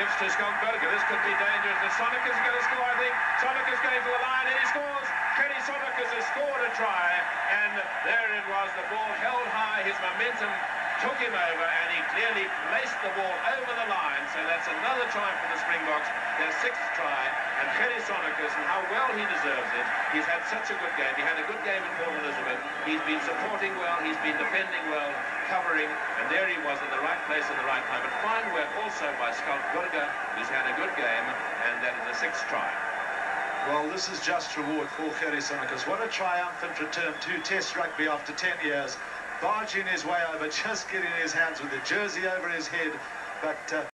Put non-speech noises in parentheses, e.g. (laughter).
gives to. This could be dangerous. The Sonnekus is going to score, I think. Sonnekus is going for the line and he scores. Gerrie Sonnekus has scored a try. And there it was. The ball held high. His momentum took him over and he clearly placed the ball over the line. So that's another try for the Springboks. Their sixth try. And Gerrie Sonnekus and how well he deserves it. He's had such a good game. He had a good game in Port Elizabeth. He's been supporting well. He's been defending well, covering. And there he was in the right place at the right time. But fine work also by Schalk Burger, who's had a good game. And that is a sixth try. Well, this is just reward for Gerrie Sonnekus. What a triumphant return to Test rugby after 10 years barging his way over, (laughs) just getting his hands with the jersey over his head. But uh,